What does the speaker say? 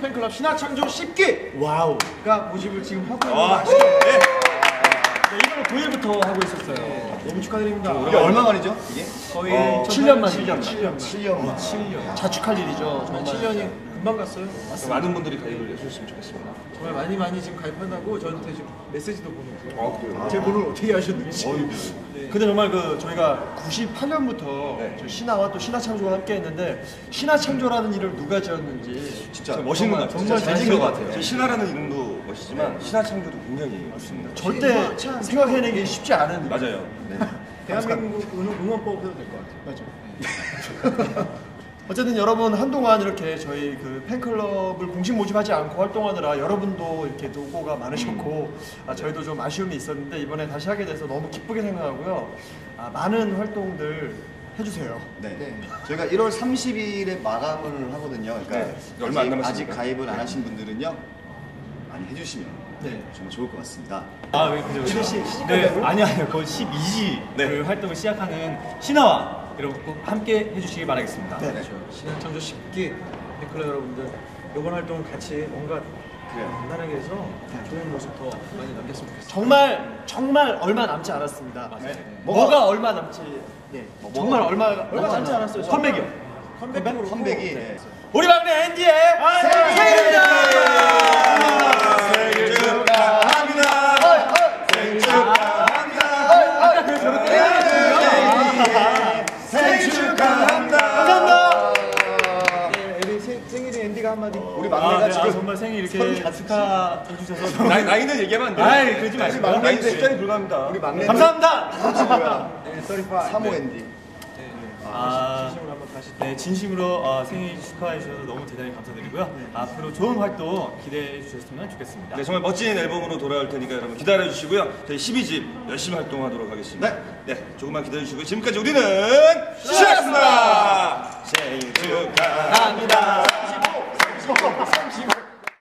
팬클럽 신화창조 10기가 wow. 모집을 지금 하고 있는 아, 아시죠? 네. 네, 이걸 9일부터 하고 있었어요. 너무 축하드립니다. 이게 얼마 만이죠? 이게? 거의 어, 전 7년 만에 7년, 7년 7년 만. 7년. 자축할 일이죠. 정말. 7년이 금방 갔어요. 많은 분들이 가입을 해주셨으면 좋겠습니다. 정말 많이 많이 지금 가입한다고 저한테 지금 메시지도 보내고 아, 그래요? 제 번호를 어떻게 하셨는지. 근데 정말 그 저희가 98년부터 네. 신화와 또 신화 창조와 함께 했는데 신화 창조라는 이름을 누가 지었는지 진짜 멋있는 것 정말, 같아요. 정말 잘생긴 것 같아요. 신화라는 이름도 멋있지만 신화 창조도 굉장히 멋있습니다. 절대 생각해내기 쉽지 않은 맞아요. 대한민국 응- 응원법 해도 될 것 같아요. 맞아. 어쨌든 여러분 한동안 이렇게 저희 그 팬클럽을 공식 모집하지 않고 활동하느라 여러분도 이렇게 노고가 많으셨고 아, 저희도 좀 아쉬움이 있었는데 이번에 다시 하게 돼서 너무 기쁘게 생각하고요. 아, 많은 활동들 해주세요. 네. 저희가 1월 30일에 마감을 하거든요. 그러니까 네, 얼마 안 아직, 남았으니까. 아직 가입을 안 하신 분들은요. 많이 해주시면 네. 정말 좋을 것 같습니다. 아, 네, 그죠. 네, 아니 아니요. 그 12지 네. 그 활동을 시작하는 신화와 꼭 함께 해주시기 바라겠습니다. 네. 그렇죠. 신화창조 10기 팬클럽 여러분들 이번 활동을 같이 뭔가 간단하게 해서 좋은 모습 더 많이 남겼으면 좋겠습니다. 정말 정말 얼마 남지 않았습니다. 네. 뭐가- 뭐가, 얼마 남지? 네. 뭐, 정말 얼마 얼마 남지 않았어요. 컴백이요. 컴백으로 컴백이 네. 우리 막내 앤디의 생일입니다. 막내가 네, 아, 지금 정말 생일 이렇게 축하해 주셔서 나이, 나이는 얘기하면 안 돼요. 아이, 그러지 마시고. 나이 숫자에 불과합니다. 우리 막내 감사합니다. 네, 35. 사모 앤디. 아, 진심으로 한번 다시 네, 진심으로 어, 생일 축하해 주셔서 너무 대단히 감사드리고요. 앞으로 좋은 활동 기대해 주셨으면 좋겠습니다. 네, 정말 멋진 앨범으로 돌아올 테니까 여러분 기다려 주시고요. 저희 12집 열심히 활동하도록 하겠습니다. 네. 네, 조금만 기다려 주시고요. 지금까지 우리는 시작했습니다. 他升级。